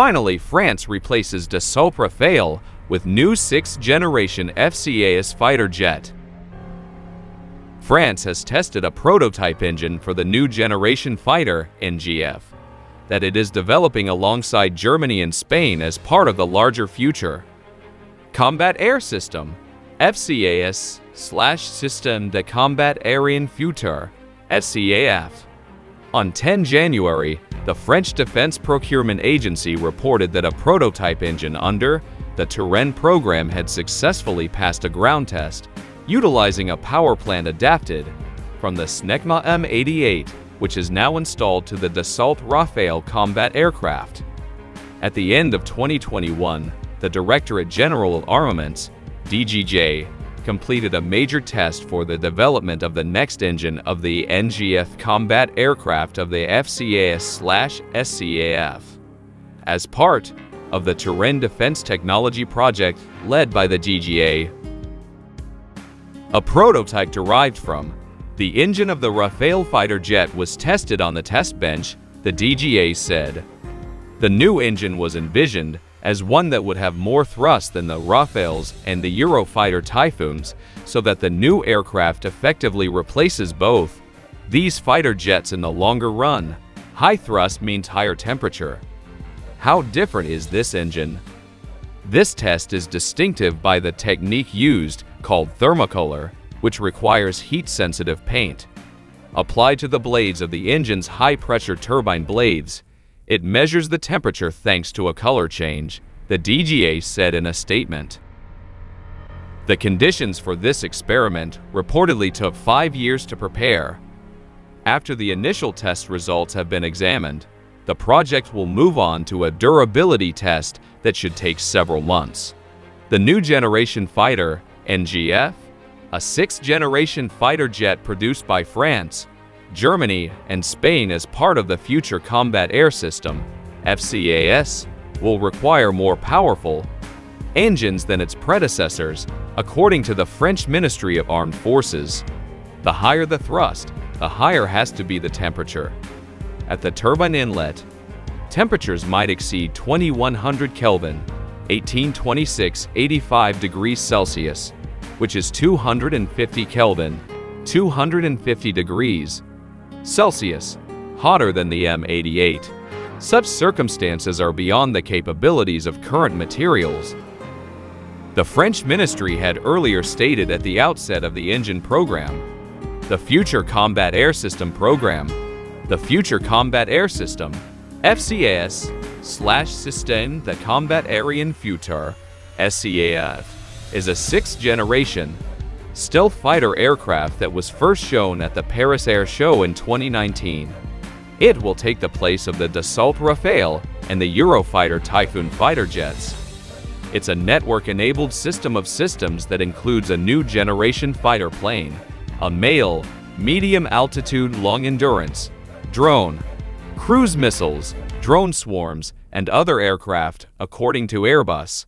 Finally, France replaces Dassault Rafale with new 6th generation FCAS fighter jet. France has tested a prototype engine for the new generation fighter, NGF, that it is developing alongside Germany and Spain as part of the larger future. Combat Air System, FCAS slash Système de Combat Aérien Futur, SCAF. On 10 January, the French Defense Procurement Agency reported that a prototype engine under the Turenne program had successfully passed a ground test utilizing a power plant adapted from the Snecma M88, which is now installed to the Dassault Rafale combat aircraft. At the end of 2021, the Directorate General of Armaments, DGA, completed a major test for the development of the next engine of the NGF combat aircraft of the FCAS-SCAF. As part of the Turenne Defense Technology Project led by the DGA, a prototype derived from the engine of the Rafale fighter jet was tested on the test bench, the DGA said. The new engine was envisioned as one that would have more thrust than the Rafales and the Eurofighter Typhoons, so that the new aircraft effectively replaces both. These fighter jets in the longer run. High thrust means higher temperature. How different is this engine? This test is distinctive by the technique used called thermocolor, which requires heat-sensitive paint. Applied to the blades of the engine's high-pressure turbine blades, it measures the temperature thanks to a color change, the DGA said in a statement. The conditions for this experiment reportedly took five years to prepare. After the initial test results have been examined, the project will move on to a durability test that should take several months. The new generation fighter NGF, a sixth-generation fighter jet produced by France, Germany, and Spain as part of the Future Combat Air System, FCAS, will require more powerful engines than its predecessors, according to the French Ministry of Armed Forces. The higher the thrust, the higher has to be the temperature. At the turbine inlet, temperatures might exceed 2100 Kelvin, 1826 85 degrees Celsius, which is 250 Kelvin, 250 degrees Celsius, hotter than the M88. Such circumstances are beyond the capabilities of current materials. The French ministry had earlier stated at the outset of the engine program, the Future Combat Air System program, the Future Combat Air System, FCAS slash Système de Combat Aérien Futur, SCAF, is a sixth-generation stealth fighter aircraft that was first shown at the Paris Air Show in 2019. It will take the place of the Dassault Rafale and the Eurofighter Typhoon fighter jets. It's a network-enabled system of systems that includes a new generation fighter plane, a MALE, medium-altitude long-endurance, drone, cruise missiles, drone swarms, and other aircraft, according to Airbus.